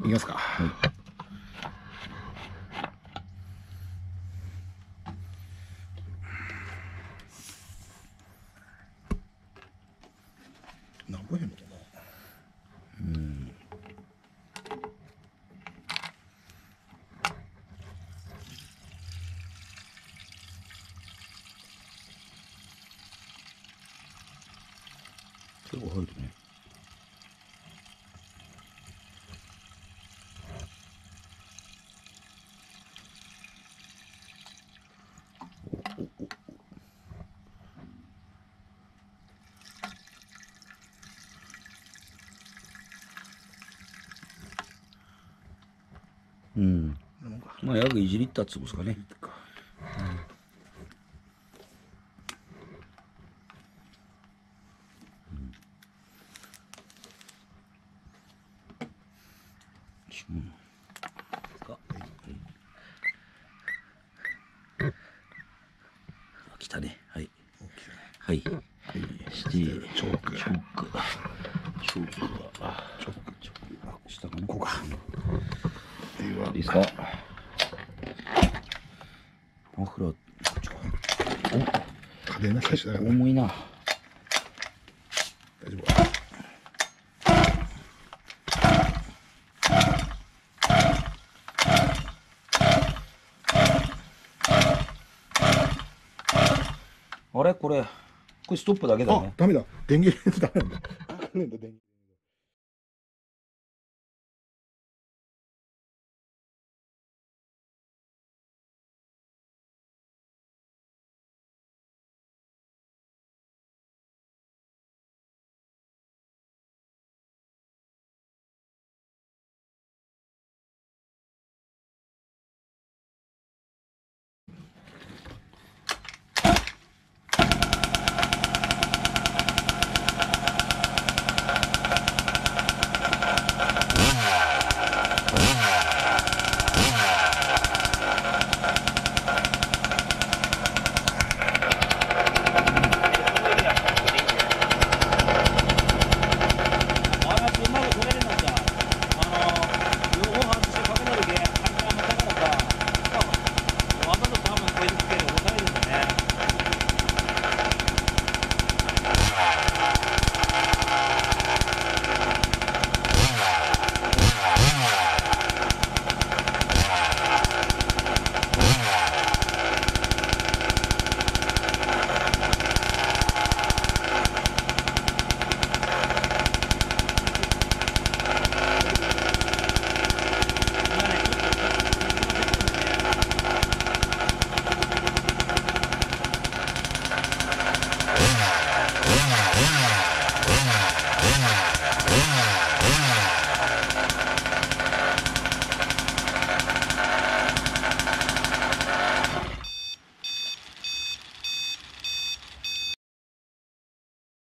いきますか。なん。ぼへん。のかなうん。結構入るね。うん。まあ約1リッター潰すかね。うん。か。あ来たね。はい。はい。チョーク。チョーク。チョークが、チョーク。下かな。いいですか？マフラー、家電なしだから大重いな。丈夫。あれ？これ、これストップだけだあね、。ダメだ。電源入れダメなんだ。電源 Yeah.